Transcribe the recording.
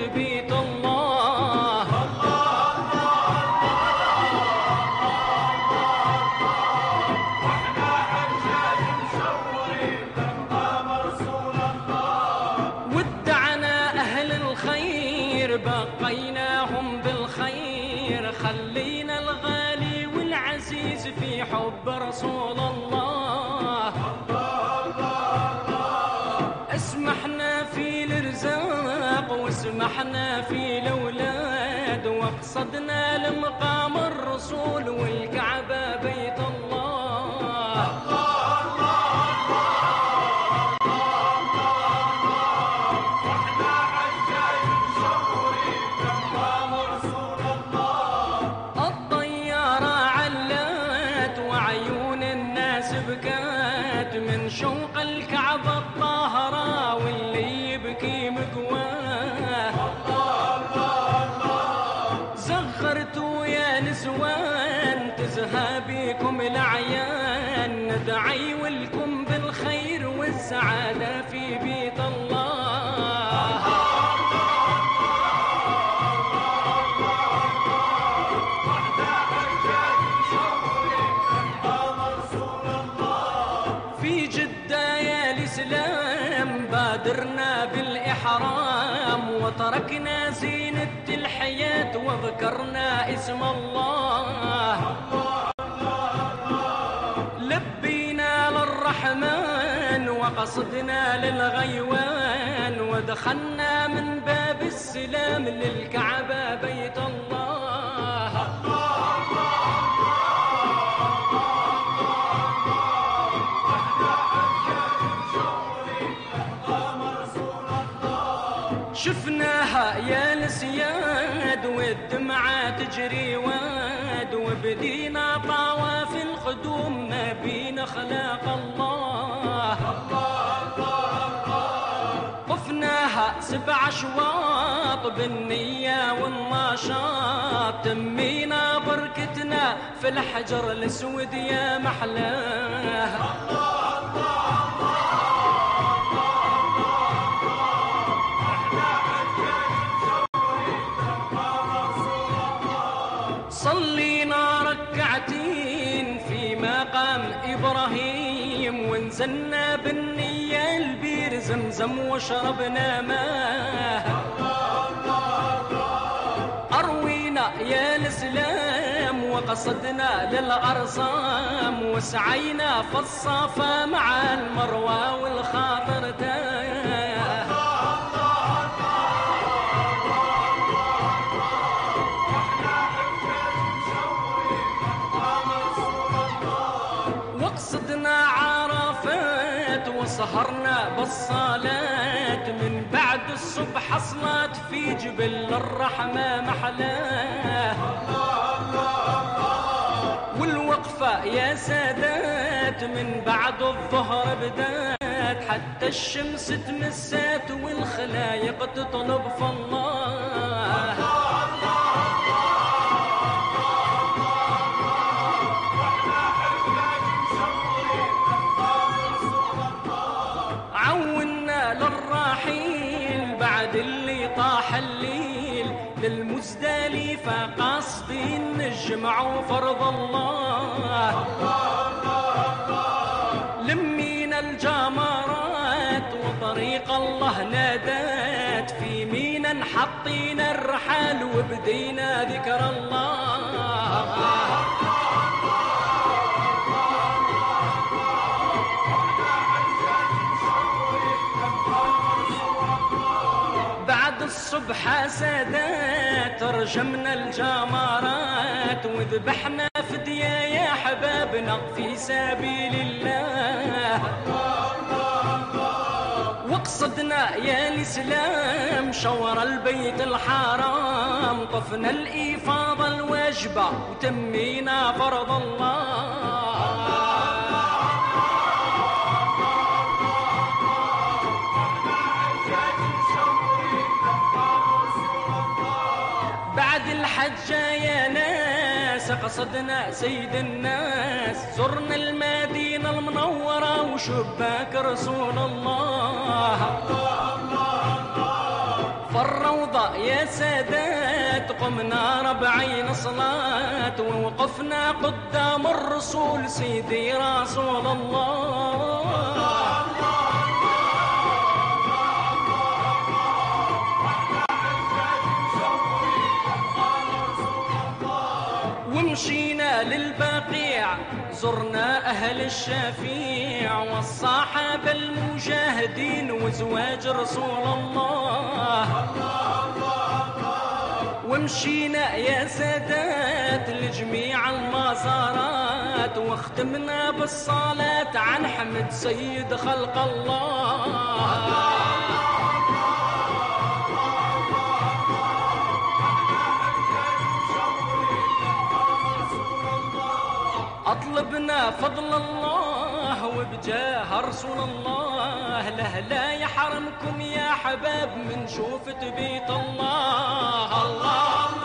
شوفت بيت الله. ودعنا أهل الخير بقيناهم بالخير. خلينا الغالي والعزيز في حب رسول الله. واسمحنا في الأولاد وقصدنا لمقام الرسول والكعبة بيت الله. الطيارة علات وعيون الناس بكات من شوق نسوان تزهى بكم الأعيان. ندعي ولكم بالخير والسعادة في بيت الله. في جدة يا الإسلام بادرنا بالإحرام. وتركنا زينة الحياة وذكرنا اسم الله. لبينا للرحمن وقصدنا للغيوان ودخلنا من باب السلام للكعبة بيت الله. شفناها يا السياد والدمعة تجري واد وبدينا طواف القدوم ما بين خلاق الله. طفناها سبع أشواط بالنية والنشاط تمينا بركتنا في الحجر الأسود يا محلاه. صلينا ونزلنا بالنية البير زمزم وشربنا ماء أروينا يا الإسلام وقصدنا للأرصام وسعينا في الصفا مع المروى والخاطر تاه. وقصدنا عرفات وسهرنا بالصلاة من بعد الصبح صلاة في جبل الرحمة محلاه. والوقفة يا سادات من بعد الظهر بدات. حتى الشمس تمسات والخلايق تطلب في بعد اللي طاح الليل للمزدلفة قاصدين نجمعوا فرض الله. لمينا الجمرات وطريق الله نادات في مينا حطينا الرحال وبدينا ذكر الله؟ الصبح سادات رجمنا الجمرات وذبحنا فدية يا حبابنا في سبيل الله. وقصدنا يا الإسلام شور البيت الحرام طفنا الإفاضة الواجبة وتمينا فرض الله. الحجة يا ناس قصدنا سيد الناس. زرنا المدينة المنورة وشباك رسول الله. في الروضة يا سادات قمنا ربعين صلاة ووقفنا قدام الرسول سيدي رسول الله. زرنا أهل الشفيع والصحابة المجاهدين وزواج رسول الله. ومشينا يا سادات لجميع المزارات واختمنا بالصلاة عن حمد سيد خلق الله. فضل الله وبجاه رسول الله. له لا يحرمكم يا حباب من شوفة بيت الله. الله